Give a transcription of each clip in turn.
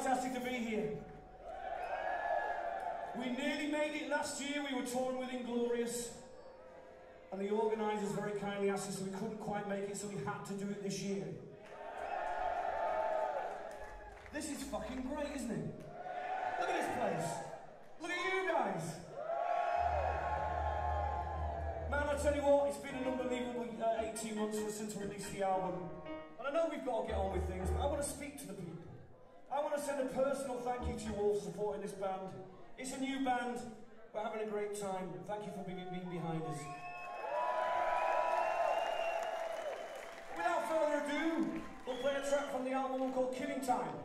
fantastic to be here. We nearly made it last year. We were touring with Inglorious. And the organisers very kindly asked us we couldn't quite make it, so we had to do it this year. This is fucking great, isn't it? Look at this place. Look at you guys. Man, I tell you what, it's been an unbelievable uh, 18 months since we released the album. And I know we've got to get on with things, but I want to speak to the people. I want to send a personal thank you to you all for supporting this band. It's a new band. We're having a great time. Thank you for being, being behind us. Without further ado, we'll play a track from the album called Killing Time.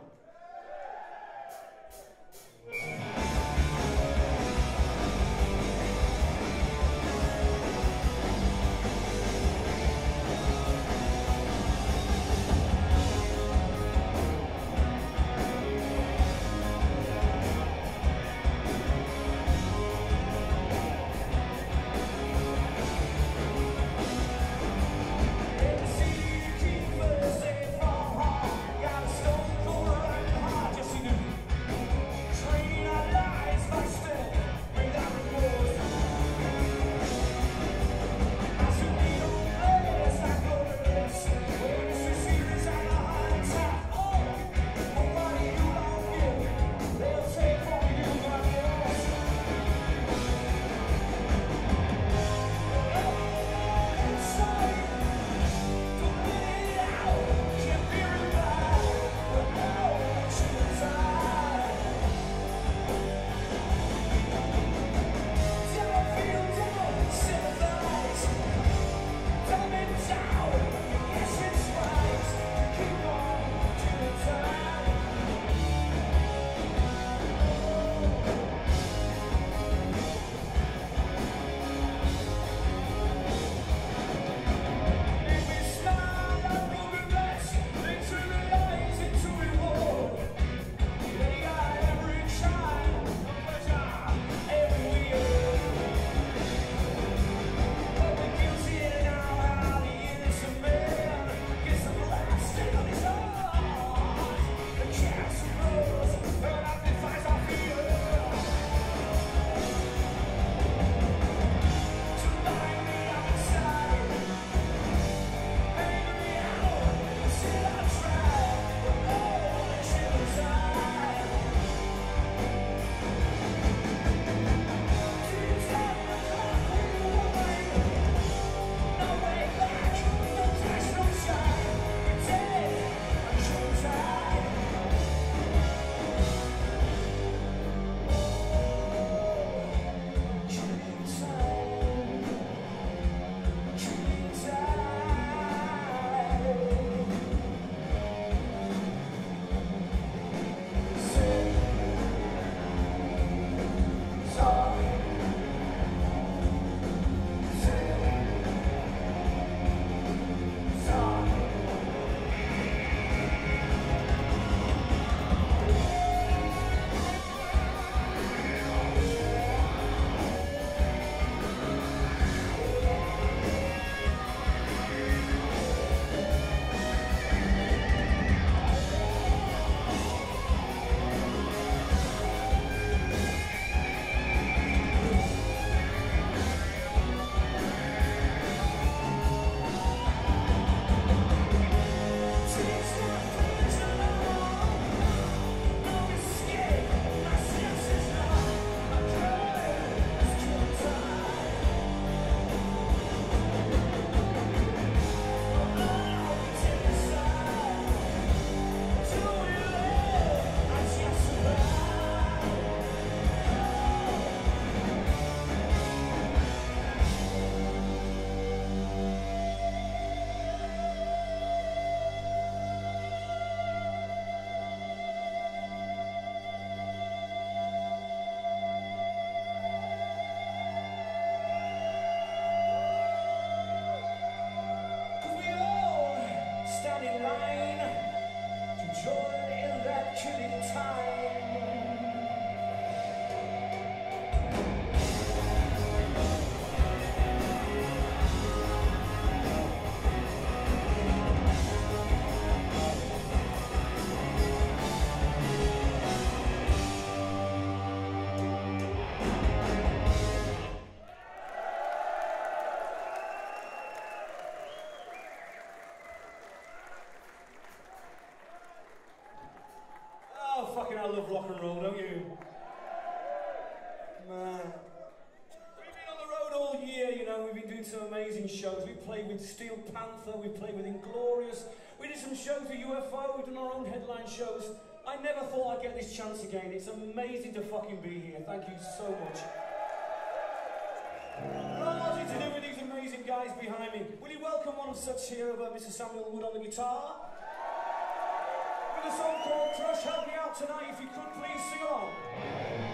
I love rock and roll, don't you? Man. We've been on the road all year, you know, we've been doing some amazing shows. We played with Steel Panther, we played with Inglorious, we did some shows with UFO, we've done our own headline shows. I never thought I'd get this chance again. It's amazing to fucking be here. Thank you so much. Nothing to do with these amazing guys behind me. Will you welcome one of such here, uh, Mr. Samuel Wood on the guitar? A song called Crush Help Me Out Tonight, if you could please sing along.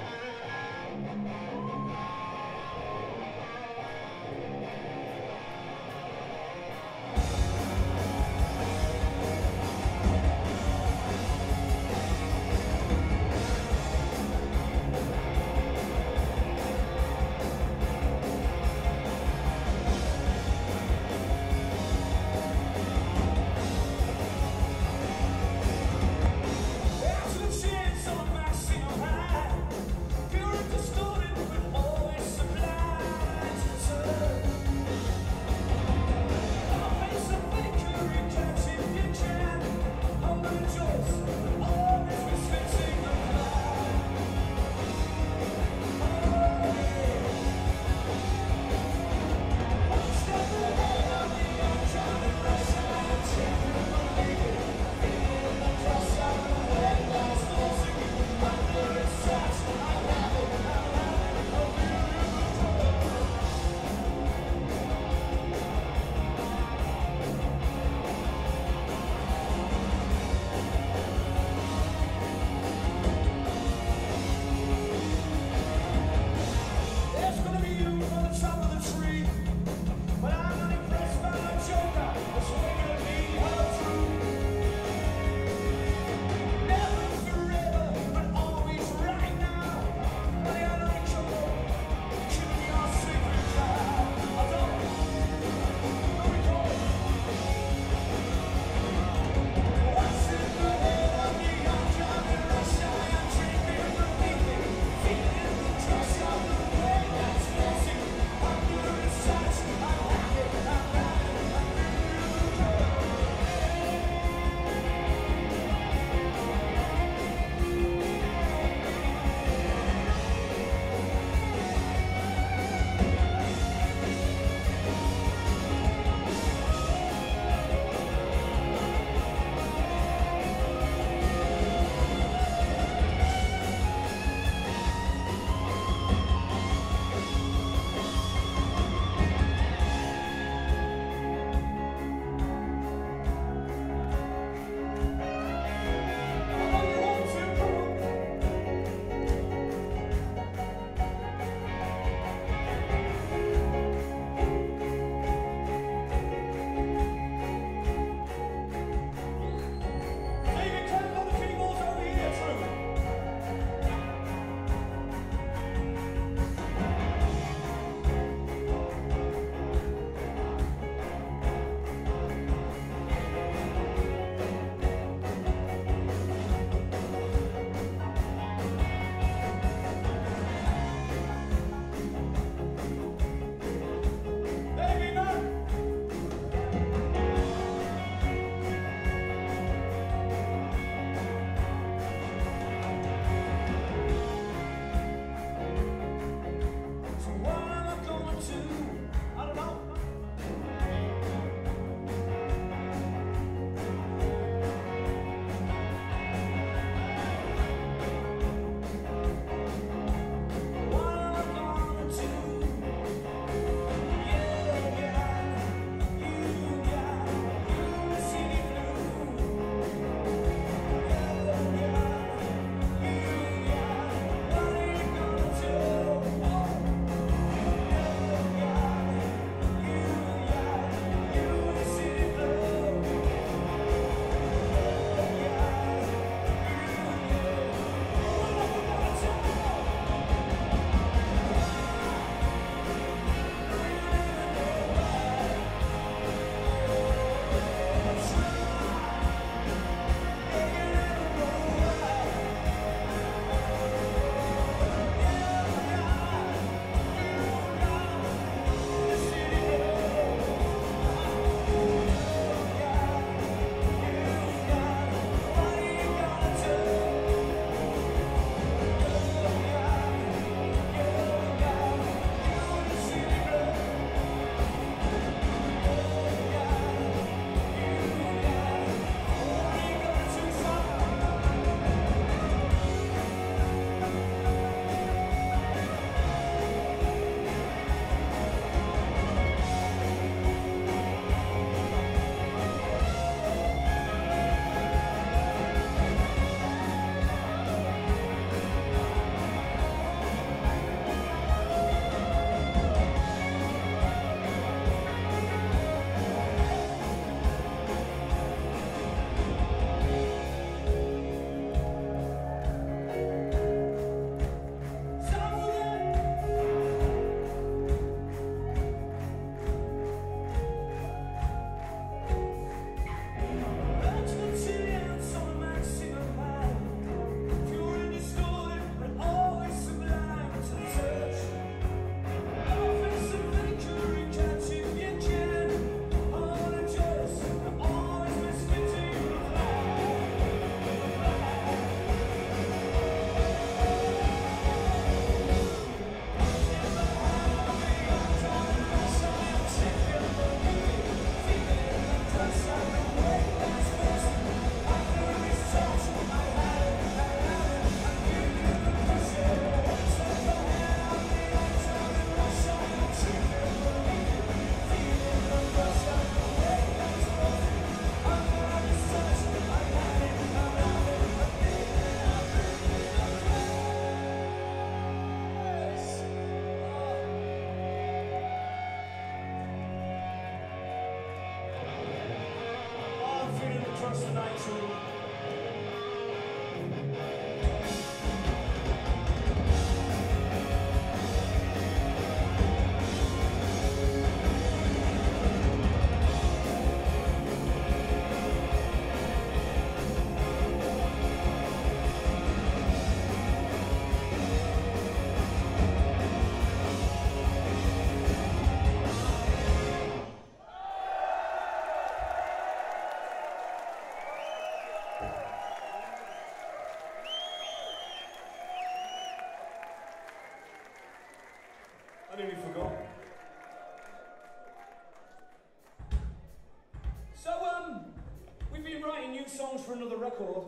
Record.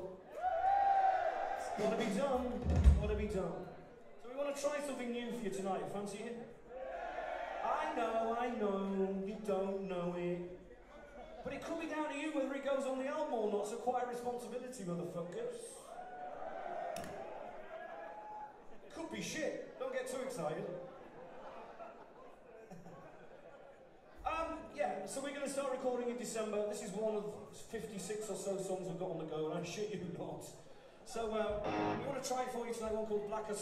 It's gotta be done. It's gotta be done. So we want to try something new for you tonight. Fancy it? I know, I know, you don't know it. But it could be down to you whether it goes on the album or not, so quite a responsibility, motherfuckers. Could be shit. Don't get too excited. Yeah, so we're going to start recording in December. This is one of 56 or so songs we've got on the go, and I shit you not. So uh, we want to try for you tonight, one called Black as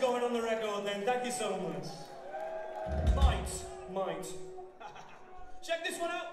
Going on the record then. Thank you so much. Might, might. Check this one out.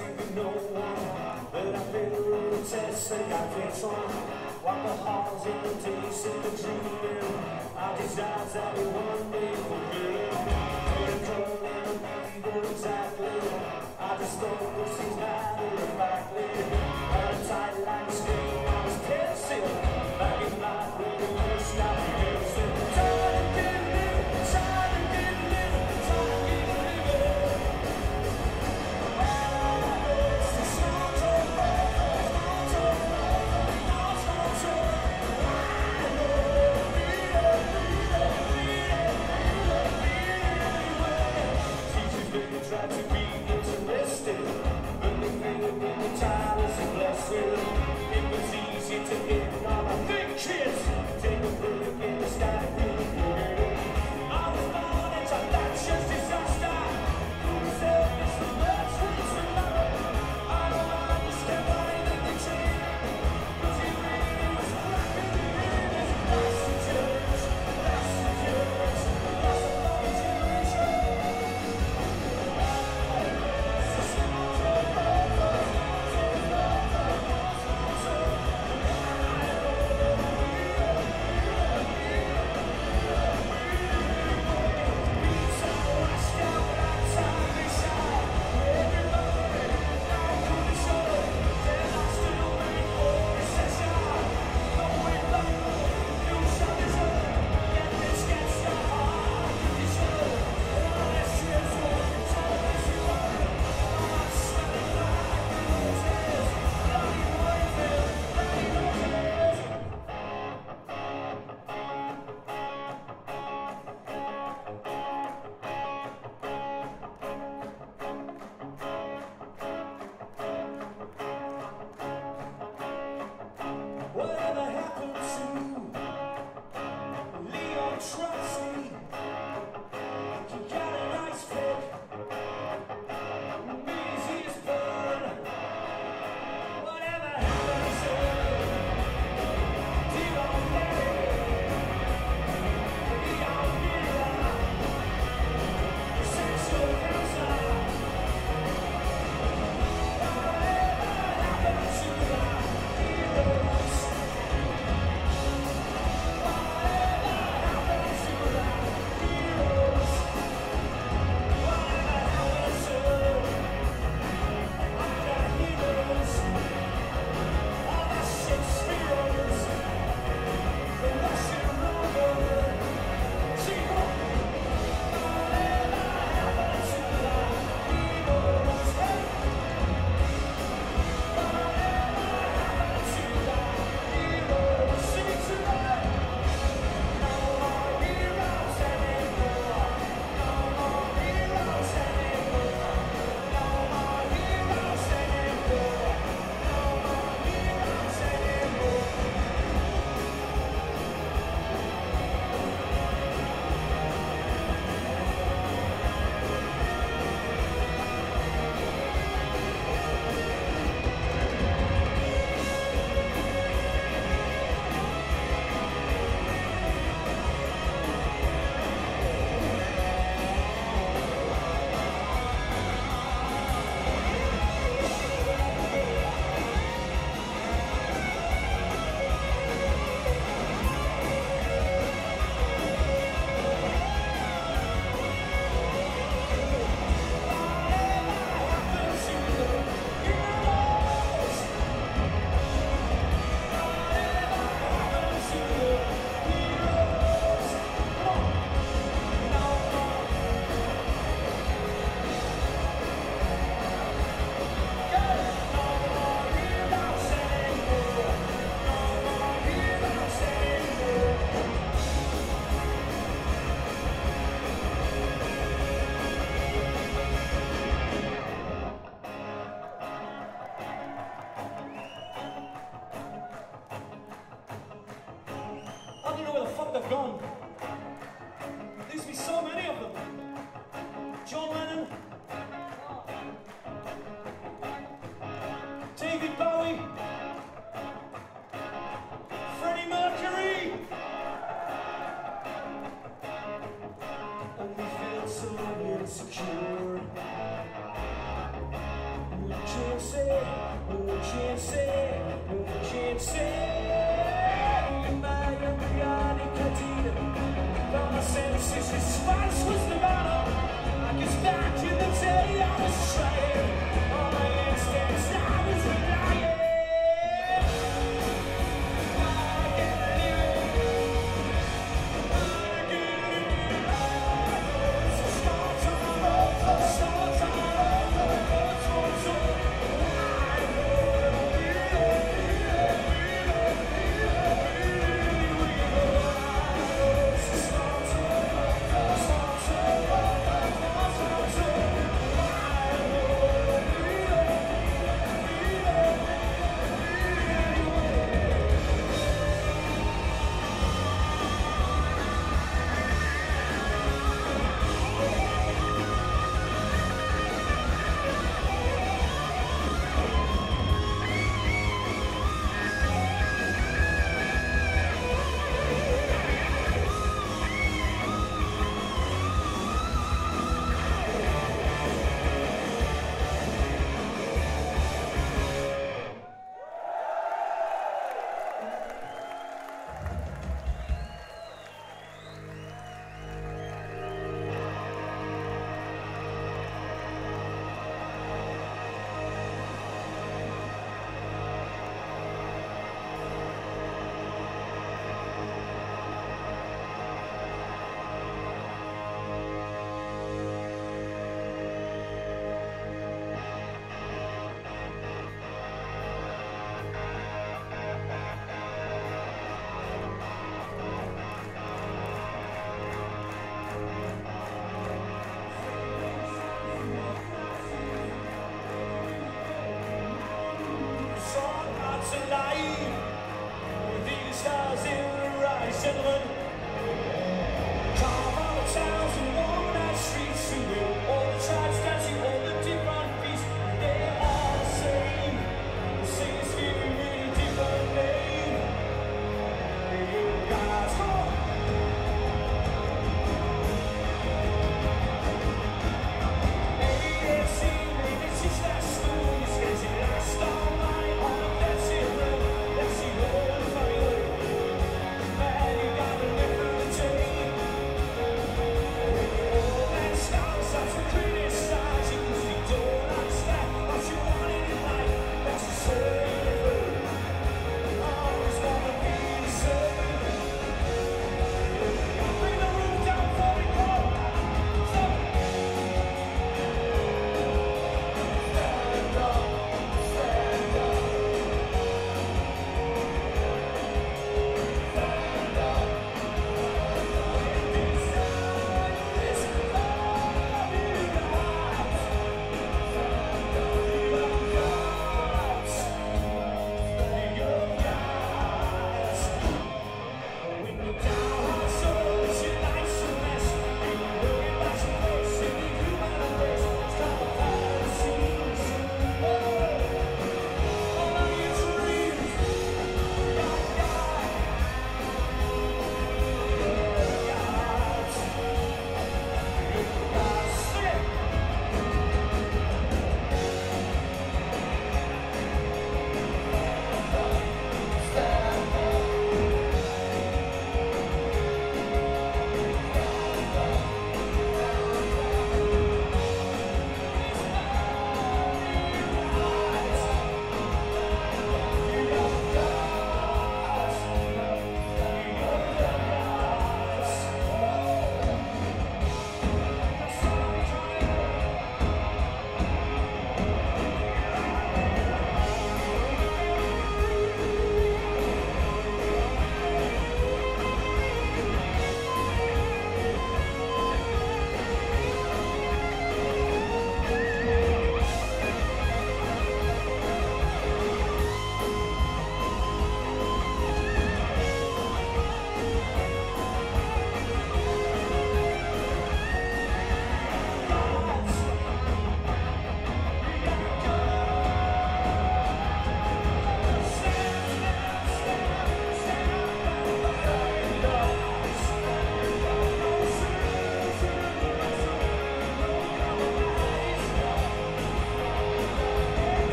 to no one, but I feel the room test that I've been swine. Walk the halls in the taste of the dream. Our desires that we one day fulfilled. Put a curl and remember exactly. I just don't know she's not in the back lane.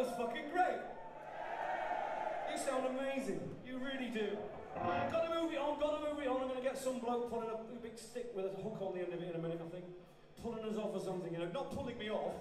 was fucking great. You sound amazing. You really do. Gotta move it on, gotta move it on. I'm gonna get some bloke pulling a, a big stick with a hook on the end of it in a minute, I think. Pulling us off or something, you know. Not pulling me off,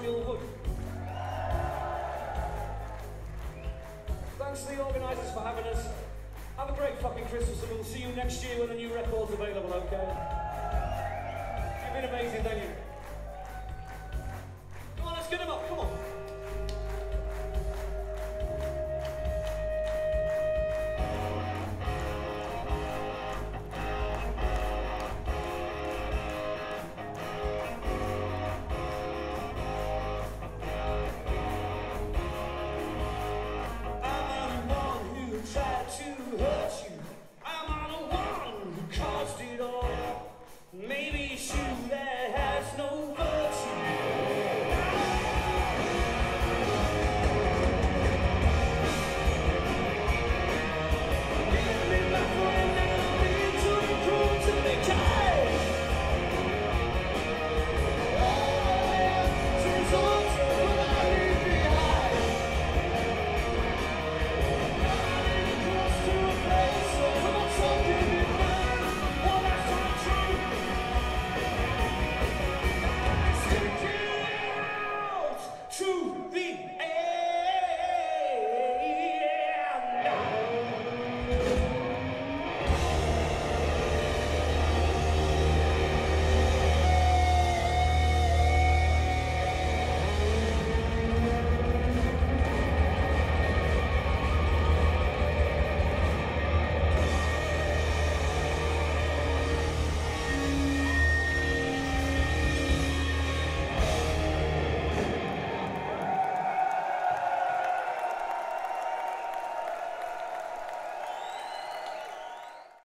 Samuel Hood. Thanks to the organisers for having us. Have a great fucking Christmas and we'll see you next year when the new record's available, okay? You've been amazing, thank you.